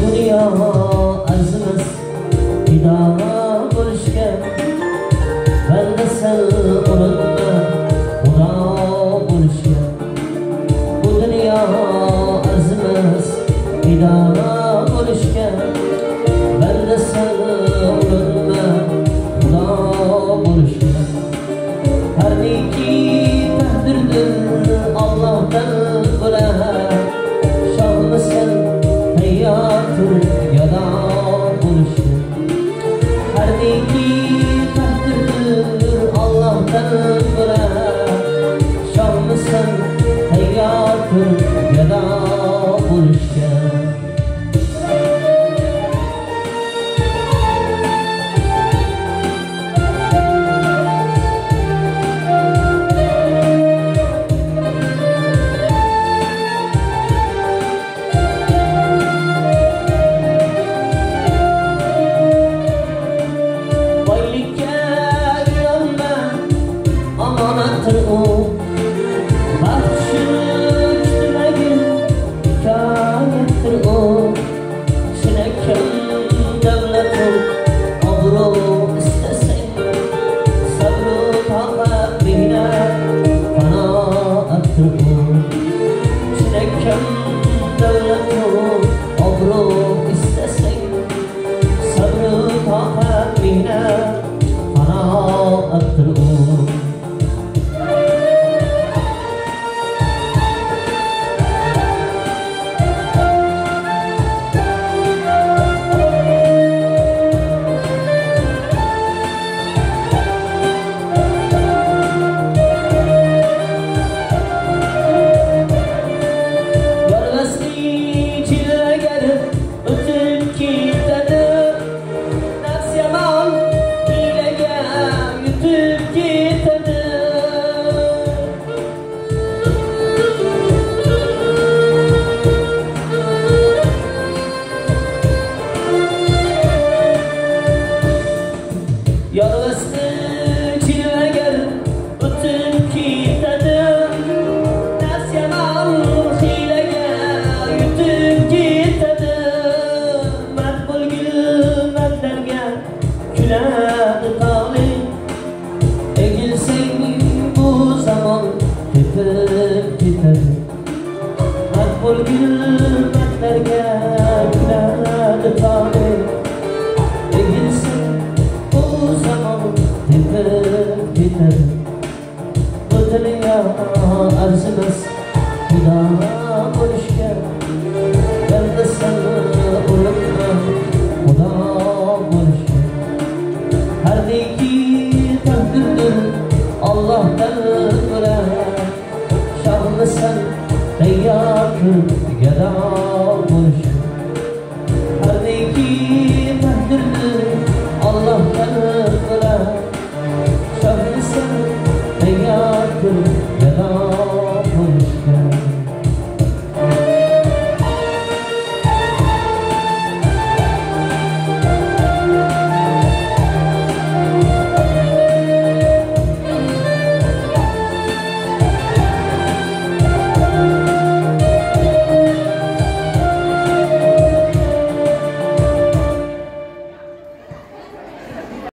dunyo aziz fido bo'lishga. Banda sal urinma xudo bo'lishga. Bu dunyo aziz fido bo'lishga. Banda sal urinma xudo bo'lishga. Har neki taqdirdir ollohdan yaptın ya da buluştun Her neyi tahtırdır Allah'tan 저는 Gülen kavli Egilsen bu zaman Tüter tüter Makbul gülmetlerge Gülen kavli Egilsen bu zaman Tüter tüter Bu dünya arzımız. Hardiki taqdirdir Allohdan bilan Shohmisan tayyordir gado bo'lish Hardiki taqdirdir Allohdan bilan